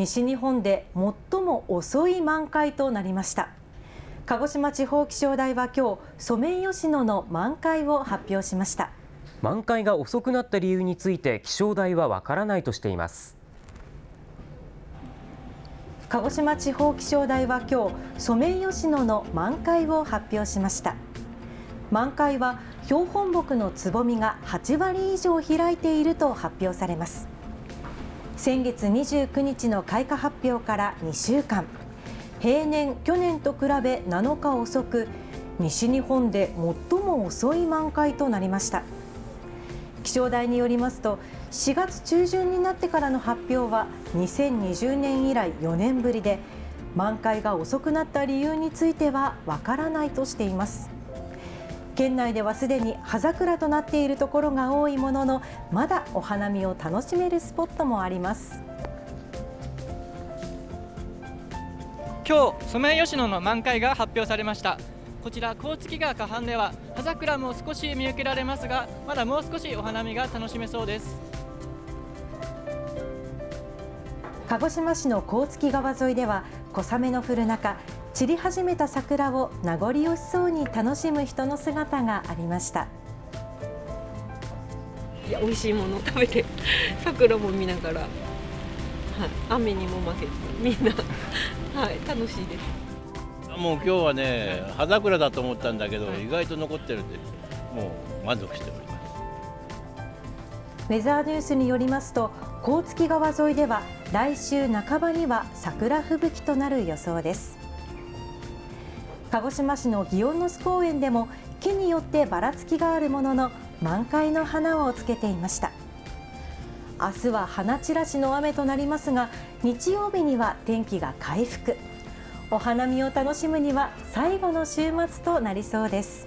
西日本で最も遅い満開となりました。鹿児島地方気象台は今日ソメイヨシノの満開を発表しました。満開が遅くなった理由について気象台はわからないとしています。鹿児島地方気象台は今日ソメイヨシノの満開を発表しました。満開は標本木のつぼみが8割以上開いていると発表されます先月29日の開花発表から2週間。平年去年と比べ7日遅く西日本で最も遅い満開となりました。気象台によりますと4月中旬になってからの発表は2020年以来4年ぶりで満開が遅くなった理由についてはわからないとしています。県内ではすでに葉桜となっているところが多いもののまだお花見を楽しめるスポットもあります。今日ソメイヨシノの満開が発表されました。こちら高槻川河畔では葉桜も少し見受けられますがまだもう少しお花見が楽しめそうです。鹿児島市の甲突川沿いでは小雨の降る中散り始めた桜を名残惜しそうに楽しむ人の姿がありました。いや美味しいものを食べて 桜も見ながら、はい、雨にも負けてみんな、はい、楽しいです。もう今日はね葉桜だと思ったんだけど、意外と残ってるんでもう満足しております。ウェザーニュースによりますと甲突川沿いでは来週半ばには桜吹雪となる予想です。鹿児島市の祇園の巣公園でも木によってばらつきがあるものの満開の花をつけていました。明日は花散らしの雨となりますが日曜日には天気が回復。お花見を楽しむには最後の週末となりそうです。